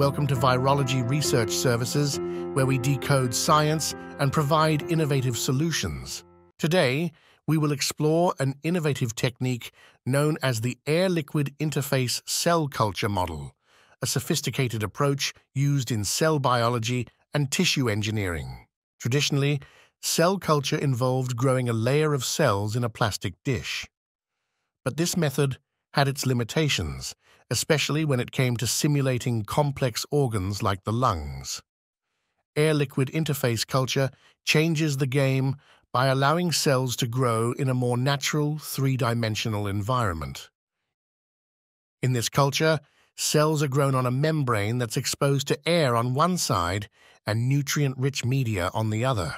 Welcome to Virology Research Services, where we decode science and provide innovative solutions. Today, we will explore an innovative technique known as the air-liquid interface cell culture model, a sophisticated approach used in cell biology and tissue engineering. Traditionally, cell culture involved growing a layer of cells in a plastic dish. But this method had its limitations, especially when it came to simulating complex organs like the lungs. Air-liquid interface culture changes the game by allowing cells to grow in a more natural, three-dimensional environment. In this culture, cells are grown on a membrane that's exposed to air on one side and nutrient-rich media on the other.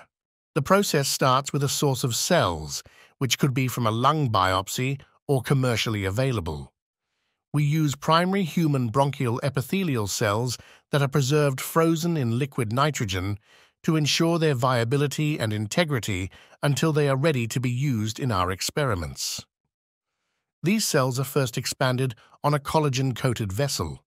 The process starts with a source of cells, which could be from a lung biopsy or commercially available. We use primary human bronchial epithelial cells that are preserved frozen in liquid nitrogen to ensure their viability and integrity until they are ready to be used in our experiments. These cells are first expanded on a collagen-coated vessel.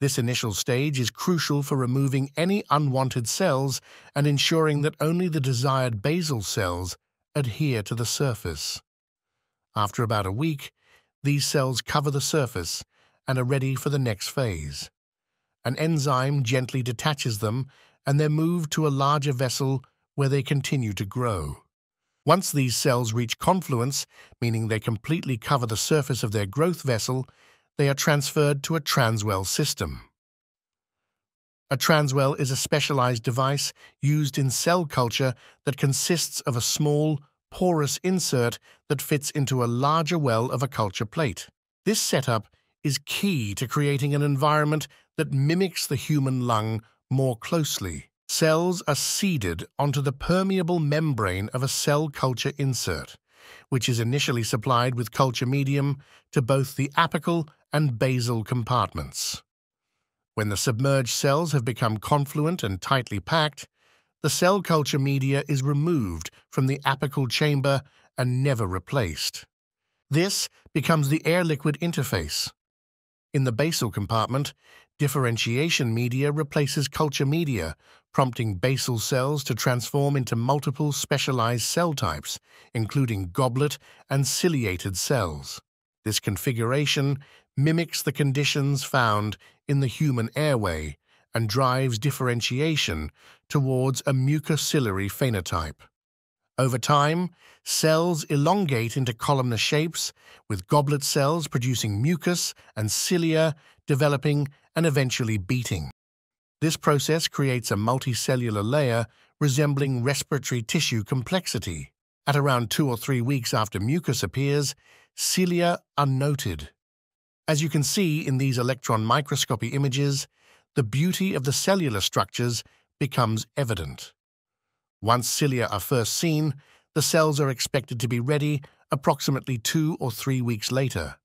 This initial stage is crucial for removing any unwanted cells and ensuring that only the desired basal cells adhere to the surface. After about a week, these cells cover the surface and are ready for the next phase. An enzyme gently detaches them and they're moved to a larger vessel where they continue to grow. Once these cells reach confluence, meaning they completely cover the surface of their growth vessel, they are transferred to a transwell system. A transwell is a specialized device used in cell culture that consists of a small, porous insert that fits into a larger well of a culture plate. This setup is key to creating an environment that mimics the human lung more closely. Cells are seeded onto the permeable membrane of a cell culture insert, which is initially supplied with culture medium to both the apical and basal compartments. When the submerged cells have become confluent and tightly packed, the cell culture media is removed from the apical chamber and never replaced. This becomes the air-liquid interface. In the basal compartment, differentiation media replaces culture media, prompting basal cells to transform into multiple specialized cell types, including goblet and ciliated cells. This configuration mimics the conditions found in the human airway and drives differentiation towards a mucociliary phenotype. Over time, cells elongate into columnar shapes, with goblet cells producing mucus and cilia developing and eventually beating. This process creates a multicellular layer resembling respiratory tissue complexity. At around two or three weeks after mucus appears, cilia are noted. As you can see in these electron microscopy images, the beauty of the cellular structures becomes evident. Once cilia are first seen, the cells are expected to be ready approximately two or three weeks later.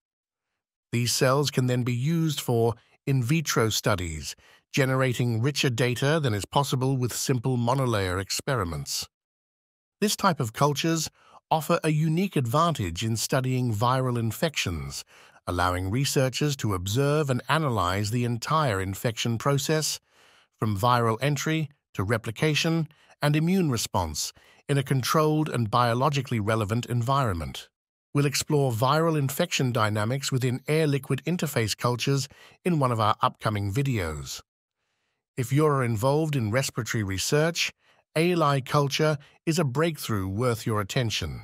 These cells can then be used for in vitro studies, generating richer data than is possible with simple monolayer experiments. This type of cultures offer a unique advantage in studying viral infections, allowing researchers to observe and analyze the entire infection process, from viral entry to replication and immune response in a controlled and biologically relevant environment. We'll explore viral infection dynamics within air-liquid interface cultures in one of our upcoming videos. If you're involved in respiratory research, ALI culture is a breakthrough worth your attention.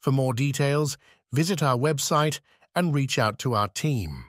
For more details, visit our website and reach out to our team.